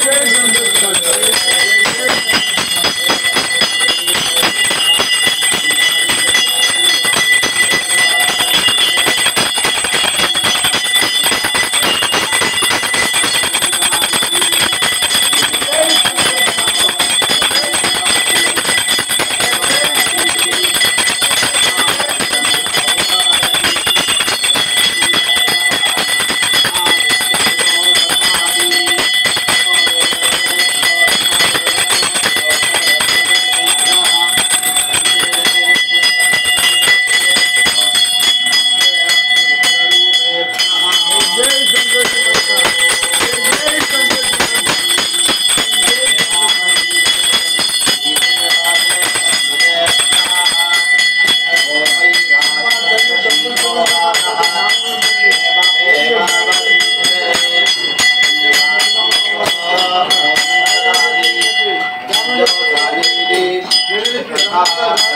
Jai Jai Hare Krishna